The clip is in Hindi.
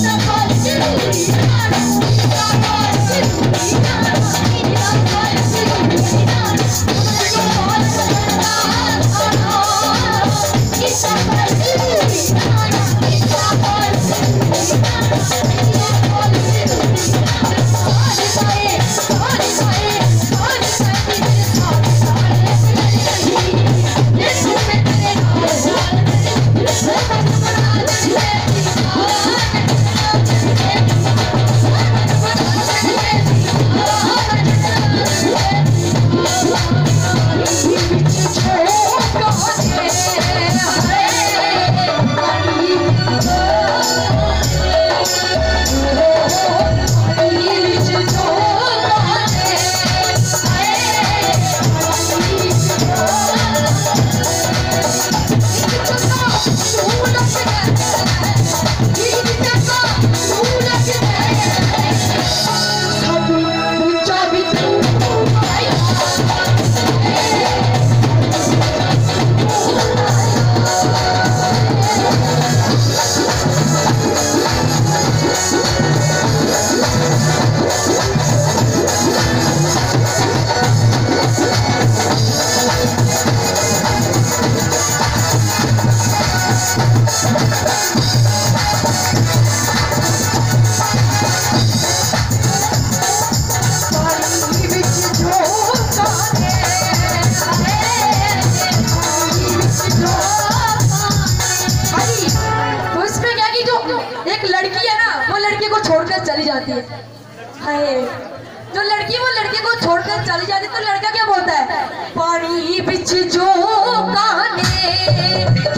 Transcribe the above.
Stop on to me, not, stop on to जाती है। हाय। जो लड़की, वो लड़के को छोड़कर चली जाती है तो लड़का क्या बोलता है? पानी बिच जो काने।